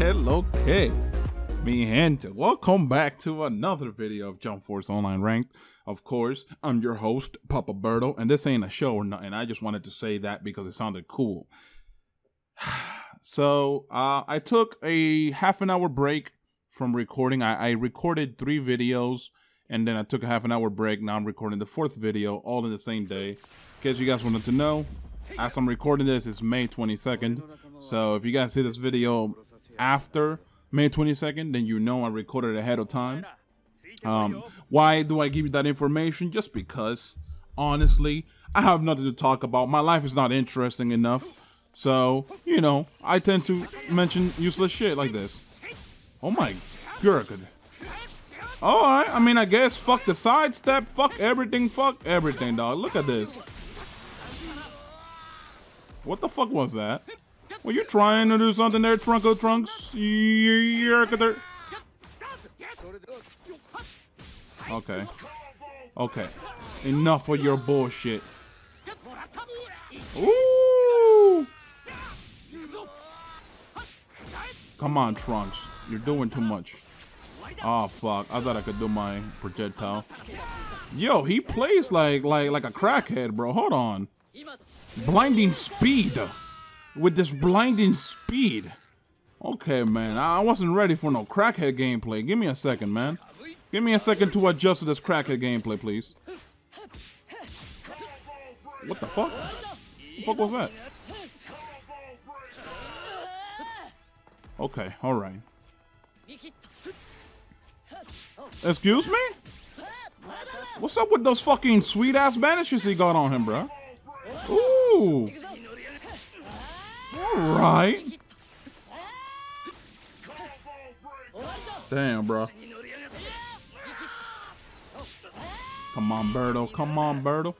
que lo que? Mi gente, welcome back to another video of Jump Force Online Ranked. Of course, I'm your host, Papa Berto, and this ain't a show or nothing. I just wanted to say that because it sounded cool. so, uh, I took a half an hour break from recording. I, I recorded three videos, and then I took a half an hour break. Now I'm recording the fourth video, all in the same day. In case you guys wanted to know, as I'm recording this, it's May 22nd. So if you guys see this video after May 22nd, then you know I recorded ahead of time. Um, why do I give you that information? Just because, honestly, I have nothing to talk about. My life is not interesting enough. So, you know, I tend to mention useless shit like this. Oh my god. Alright, I mean, I guess fuck the sidestep, fuck everything, fuck everything, dog. Look at this. What the fuck was that? Were you trying to do something there, Trunko Trunks? Yeah, okay. Okay. Enough of your bullshit. Ooh! Come on, Trunks. You're doing too much. Oh fuck! I thought I could do my projectile. Yo, he plays like like like a crackhead, bro. Hold on. Blinding speed. With this blinding speed. Okay, man. I wasn't ready for no crackhead gameplay. Give me a second, man. Give me a second to adjust to this crackhead gameplay, please. What the fuck? What the fuck was that? Okay, alright. Excuse me? What's up with those fucking sweet ass bandages he got on him, bro? Ooh. Alright. Damn, bro. Come on, Berto. Come on, Berto.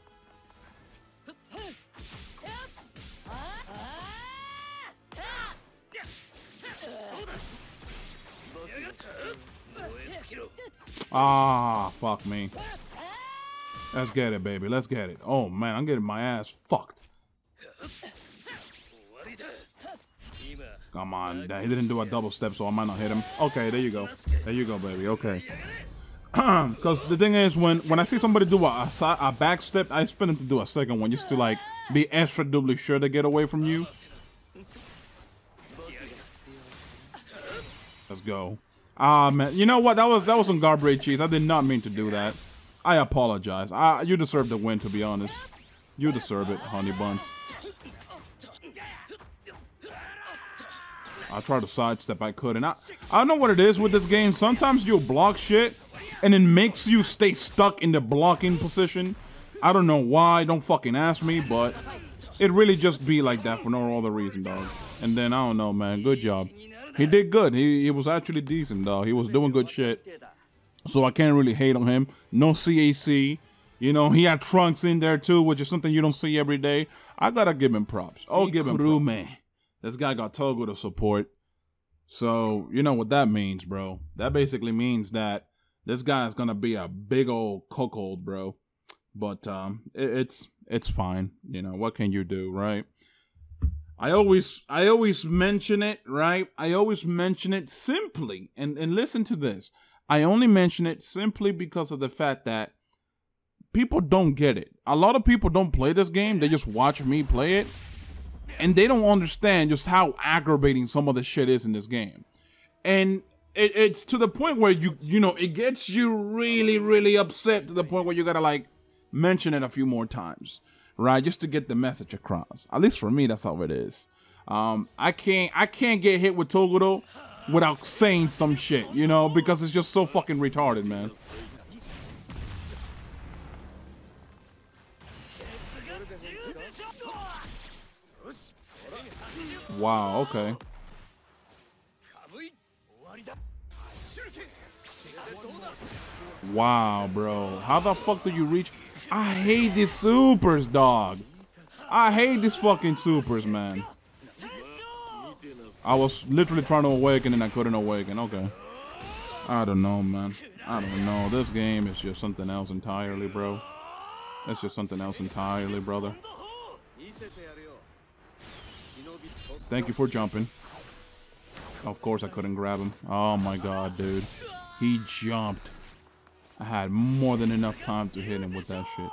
Ah, fuck me. Let's get it, baby. Let's get it. Oh, man, I'm getting my ass fucked. Come on. He didn't do a double step, so I might not hit him. Okay, there you go. There you go, baby. Okay. Because the thing is, when, when I see somebody do a, a, a back step, I expect them to do a second one just to, like, be extra doubly sure to get away from you. Let's go. Ah, man. You know what? That was that was some garbage cheese. I did not mean to do that. I apologize. I, you deserve the win, to be honest. You deserve it, honey buns. I tried to sidestep, I could. And I, I don't know what it is with this game. Sometimes you'll block shit, and it makes you stay stuck in the blocking position. I don't know why. Don't fucking ask me, but it really just be like that for no other reason, dog. And then, I don't know, man. Good job. He did good. He, he was actually decent, dog. He was doing good shit. So I can't really hate on him. No CAC. You know, he had trunks in there too, which is something you don't see every day. I gotta give him props. Oh, give him props. This guy got Togo to support. So, you know what that means, bro. That basically means that this guy is gonna be a big old cuckold, bro. But um it, it's it's fine. You know, what can you do, right? I always I always mention it, right? I always mention it simply and, and listen to this. I only mention it simply because of the fact that people don't get it. A lot of people don't play this game. They just watch me play it and they don't understand just how aggravating some of the shit is in this game. And it, it's to the point where you you know it gets you really really upset to the point where you gotta like mention it a few more times, right? Just to get the message across. At least for me, that's how it is. Um, I can't I can't get hit with Toguro without saying some shit, you know, because it's just so fucking retarded, man. Wow, okay. Wow, bro. How the fuck do you reach? I hate these supers, dog. I hate these fucking supers, man. I was literally trying to awaken and I couldn't awaken. Okay. I don't know, man. I don't know. This game is just something else entirely, bro. It's just something else entirely, brother. Thank you for jumping. Of course I couldn't grab him. Oh my god, dude. He jumped. I had more than enough time to hit him with that shit.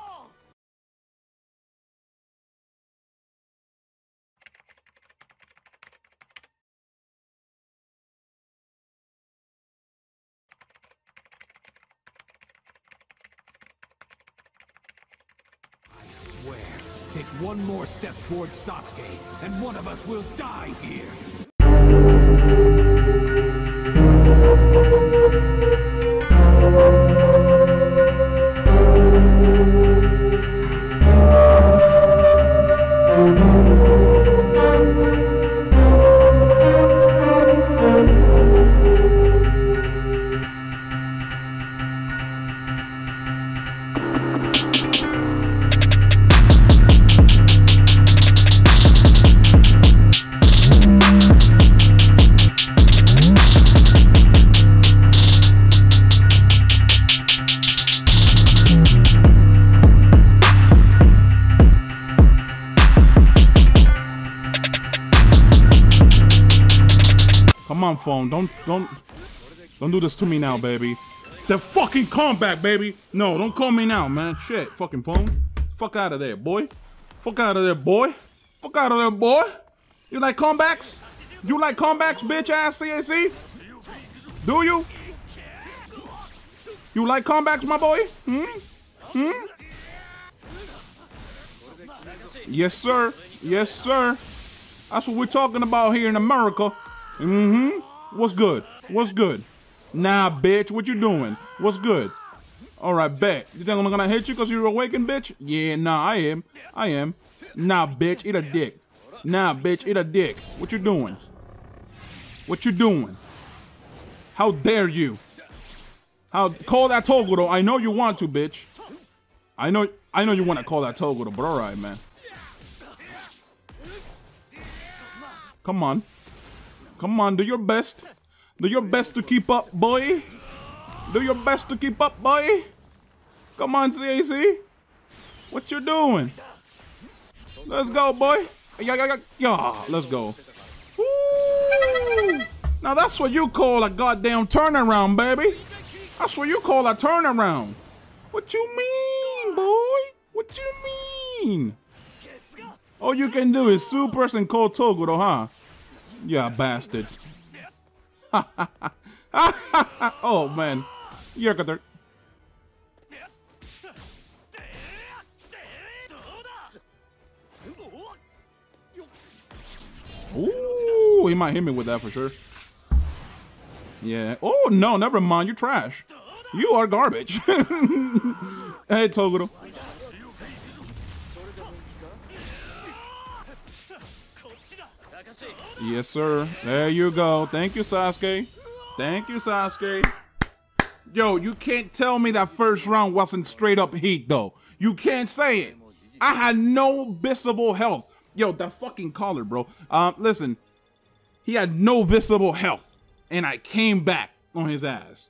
I swear, take one more step towards Sasuke, and one of us will die here. Phone. Don't don't don't do this to me now, baby. The fucking comeback, baby. No, don't call me now, man. Shit, fucking phone. Fuck out of there, boy. Fuck out of there, boy. Fuck out of there, boy. You like comebacks? You like comebacks, bitch ass CAC? Do you? You like comebacks, my boy? Hmm? Hmm? Yes, sir. Yes, sir. That's what we're talking about here in America. Mm-hmm. What's good? What's good? Nah, bitch. What you doing? What's good? All right, bet. You think I'm gonna hit you because you're awakened, bitch? Yeah, nah, I am. I am. Nah, bitch. Eat a dick. Nah, bitch. Eat a dick. What you doing? What you doing? How dare you? How call that Toguro? I know you want to, bitch. I know. I know you want to call that Toguro, but all right, man. Come on. Come on, do your best. Do your best to keep up, boy. Do your best to keep up, boy. Come on, CAC. What you doing? Let's go, boy. Yeah, yeah, yeah, yeah. Let's go. Now that's what you call a goddamn turnaround, baby. That's what you call a turnaround. What you mean, boy? What you mean? All you can do is supers and call Toguro, huh? Yeah, bastard. oh man, good. Ooh, he might hit me with that for sure. Yeah. Oh no, never mind. You're trash. You are garbage. hey, Toguro. Yes, sir. There you go. Thank you, Sasuke. Thank you, Sasuke. Yo, you can't tell me that first round wasn't straight up heat, though. You can't say it. I had no visible health. Yo, that fucking collar, bro. Um, listen, he had no visible health, and I came back on his ass.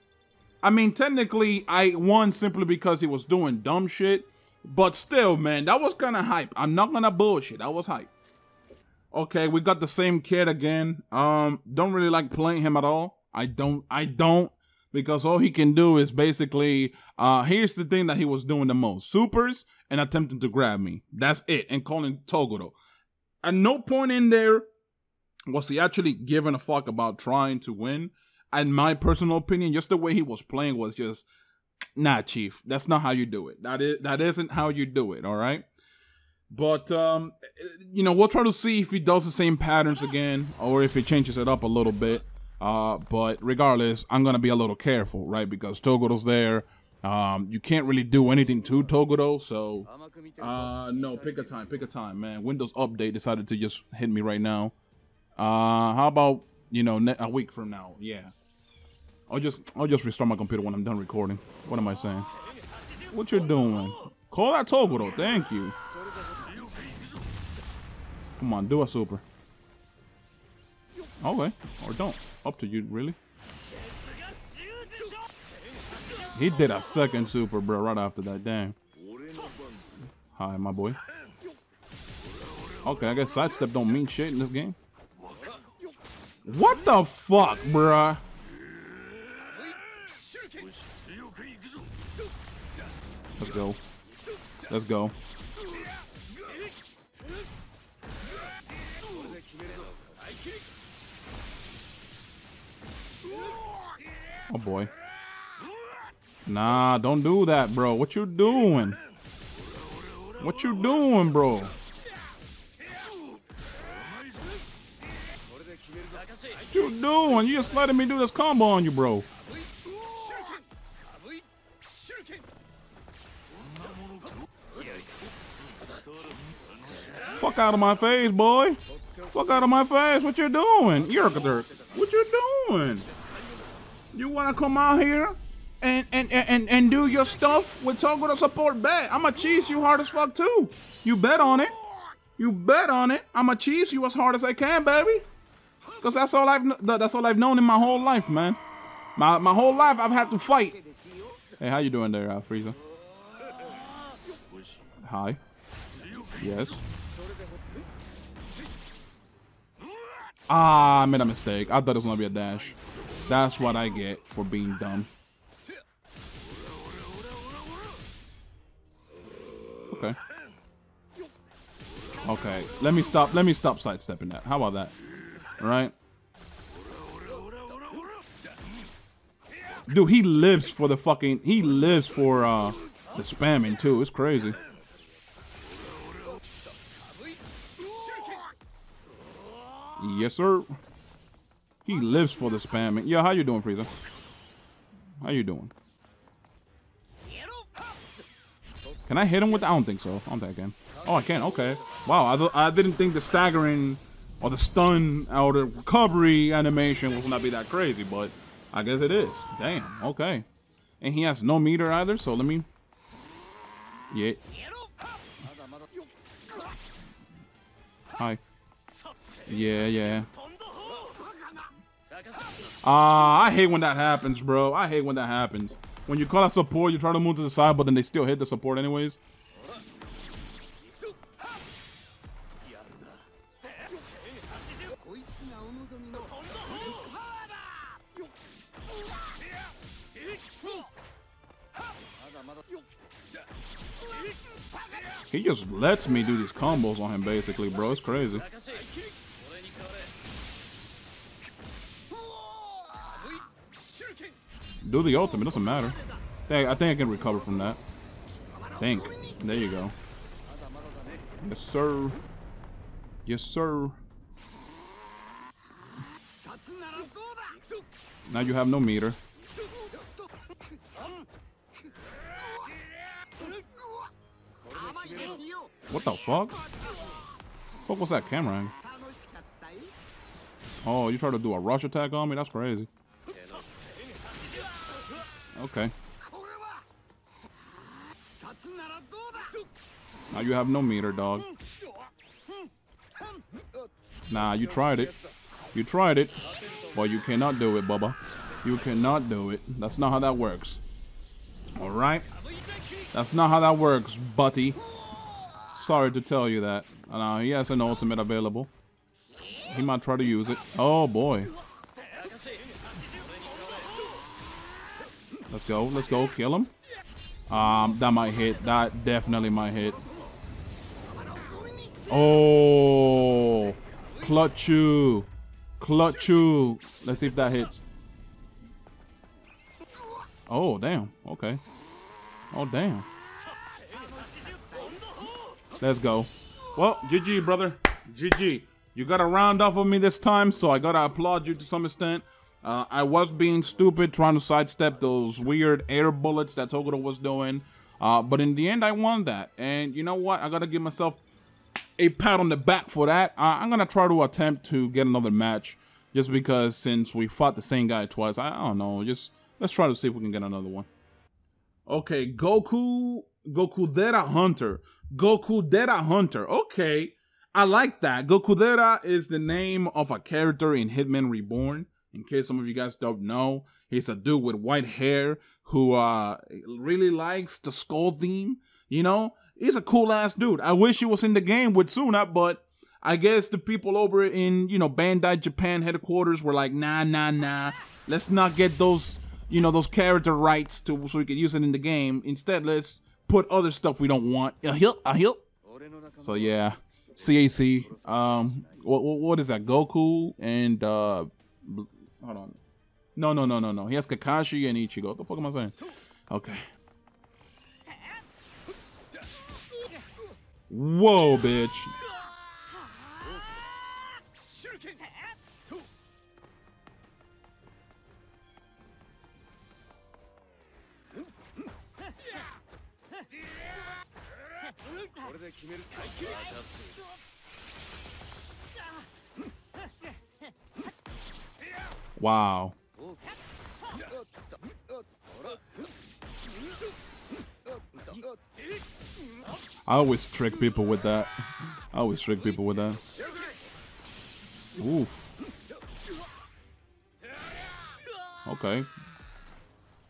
I mean, technically, I won simply because he was doing dumb shit, but still, man, that was kind of hype. I'm not gonna bullshit. That was hype. Okay, we got the same kid again. Um, don't really like playing him at all. I don't. I don't because all he can do is basically. Uh, here's the thing that he was doing the most: supers and attempting to grab me. That's it. And calling Toguro. At no point in there was he actually giving a fuck about trying to win. and my personal opinion, just the way he was playing was just, nah, chief. That's not how you do it. That is that isn't how you do it. All right. But um, you know, we'll try to see if he does the same patterns again, or if he changes it up a little bit. Uh, but regardless, I'm gonna be a little careful, right? Because Toguro's there. Um, you can't really do anything to Toguro, so uh, no, pick a time, pick a time, man. Windows Update decided to just hit me right now. Uh, how about you know a week from now? Yeah, I'll just I'll just restart my computer when I'm done recording. What am I saying? What you're doing? Call that Toguro. Thank you. Come on, do a super. Okay, or don't. Up to you, really. He did a second super, bro, right after that. Damn. Hi, my boy. Okay, I guess sidestep don't mean shit in this game. What the fuck, bruh? Let's go. Let's go. Oh boy. Nah, don't do that, bro. What you doing? What you doing, bro? What you doing? You just letting me do this combo on you, bro. Fuck out of my face, boy. Fuck out of my face. What you doing? You're a you doing? You wanna come out here and and and and do your stuff with Toguro support bet? I'ma cheese you hard as fuck too. You bet on it. You bet on it. I'ma cheese you as hard as I can, baby. Cause that's all I've that's all I've known in my whole life, man. My my whole life I've had to fight. Hey, how you doing there, uh, Frieza? Hi. Yes. Ah, I made a mistake. I thought it was gonna be a dash. That's what I get for being dumb. Okay. Okay. Let me stop. Let me stop sidestepping that. How about that? All right. Dude, he lives for the fucking. He lives for uh the spamming too. It's crazy. Yes, sir. He lives for the spamming. Yeah, how you doing, Frieza? How you doing? Can I hit him with the, I don't think so. I don't think I can. Oh, I can. Okay. Wow, I, I didn't think the staggering or the stun or the recovery animation was gonna be that crazy, but I guess it is. Damn. Okay. And he has no meter either, so let me. Yeah. Hi. Yeah, yeah. Ah, uh, I hate when that happens, bro. I hate when that happens. When you call out support, you try to move to the side, but then they still hit the support anyways. He just lets me do these combos on him, basically, bro. It's crazy. Do the ultimate, doesn't matter. I think I can recover from that. Think. There you go. Yes, sir. Yes, sir. Now you have no meter. What the fuck? What was that camera? Oh, you try to do a rush attack on me? That's crazy. Okay. Now you have no meter, dog. Nah, you tried it. You tried it. But you cannot do it, Bubba. You cannot do it. That's not how that works. Alright? That's not how that works, buddy. Sorry to tell you that. Uh, he has an ultimate available. He might try to use it. Oh, boy. Let's go. Let's go. Kill him. Um, that might hit. That definitely might hit. Oh, clutch you, clutch you. Let's see if that hits. Oh, damn. Okay. Oh, damn. Let's go. Well, GG, brother. GG. You got a round off of me this time, so I gotta applaud you to some extent. Uh, I was being stupid trying to sidestep those weird air bullets that Toguro was doing. Uh, but in the end, I won that. And you know what? I got to give myself a pat on the back for that. Uh, I'm to try to attempt to get another match. Just because since we fought the same guy twice, I, I don't know. Just let's try to see if we can get another one. Okay, Goku, Gokudera Hunter. Gokudera Hunter. Okay, I like that. Gokudera is the name of a character in Hitman Reborn. In case some of you guys don't know, he's a dude with white hair who uh really likes the skull theme. You know, he's a cool ass dude. I wish he was in the game with Tsuna, but I guess the people over in, you know, Bandai Japan headquarters were like, nah, nah, nah. Let's not get those, you know, those character rights to so we could use it in the game. Instead, let's put other stuff we don't want. A hilt, a hilt. So yeah, CAC. Um, what, what is that? Goku and uh, hold on. No, no, no, no, no. He has Kakashi and Ichigo. What the fuck am I saying? Okay. Whoa, bitch. Wow. I always trick people with that. I always trick people with that. Oof. Okay.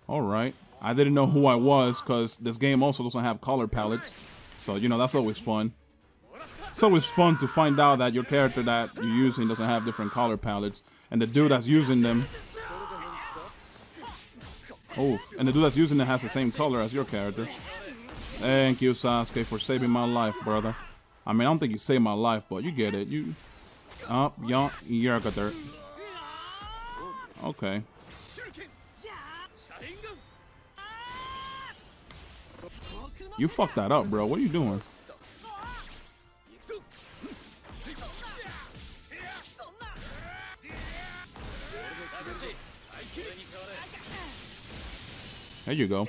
Alright. I didn't know who I was because this game also doesn't have color palettes. So, you know, that's always fun. It's always fun to find out that your character that you're using doesn't have different color palettes. And the dude that's using them... Oh, and the dude that's using it has the same color as your character. Thank you, Sasuke, for saving my life, brother. I mean, I don't think you saved my life, but you get it. You... Oh, Up, you're there. Okay. You fucked that up, bro. What are you doing? There you go.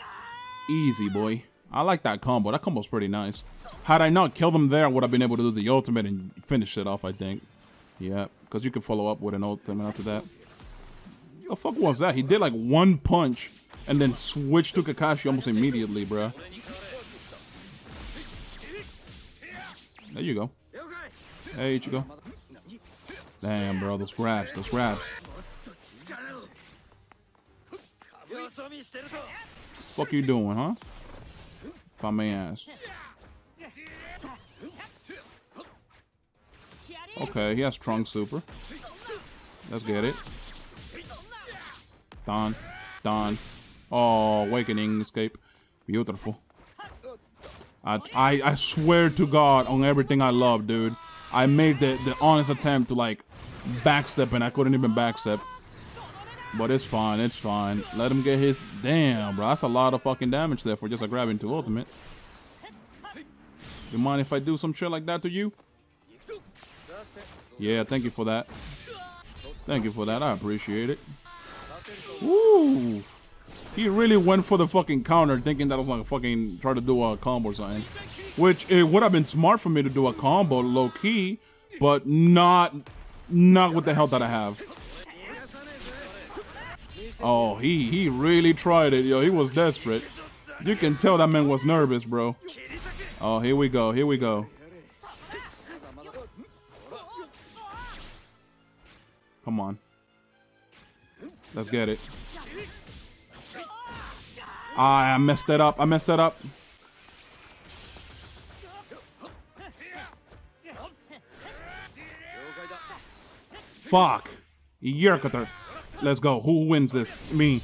Easy, boy. I like that combo. That combo's pretty nice. Had I not killed him there, I would have been able to do the ultimate and finish it off, I think. Yeah, because you can follow up with an ultimate after that. The fuck was that? He did like one punch and then switched to Kakashi almost immediately, bro. There you go. There you go. Damn, bro, those grabs, those grabs. Fuck you doing, huh? If I may ask. Okay, he has Trunk Super. Let's get it. Don. Don. Oh, Awakening Escape. Beautiful. I, I, swear to God on everything I love, dude. I made the, the honest attempt to, like, backstep, and I couldn't even backstep. But it's fine, it's fine. Let him get his... Damn, bro. That's a lot of fucking damage there for just a grabbing to ultimate. You mind if I do some shit like that to you? Yeah, thank you for that. Thank you for that. I appreciate it. Woo! He really went for the fucking counter thinking that I was gonna fucking try to do a combo or something. Which it would have been smart for me to do a combo low key, but not not with the health that I have. Oh, he he really tried it, yo. He was desperate. You can tell that man was nervous, bro. Oh, here we go. Here we go. Come on. Let's get it. I messed that up. I messed that up. Fuck. Yerkater. Let's go. Who wins this? Me.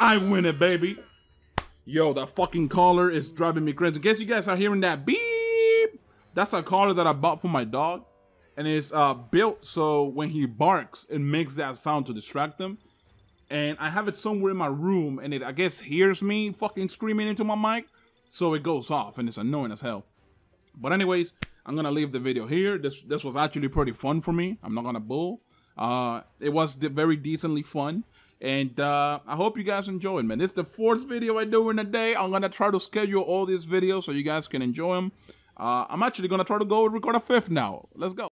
I win it, baby. Yo, that fucking collar is driving me crazy. Guess you guys are hearing that beep. That's a collar that I bought for my dog. And it's uh, built so when he barks, it makes that sound to distract him. And I have it somewhere in my room and it, I guess, hears me fucking screaming into my mic. So it goes off and it's annoying as hell. But anyways, I'm gonna leave the video here. This this was actually pretty fun for me. I'm not gonna bull. Uh, it was very decently fun. And uh, I hope you guys enjoyed, man. This is the fourth video I do in a day. I'm going to try to schedule all these videos so you guys can enjoy them. Uh, I'm actually going to try to go record a fifth now. Let's go.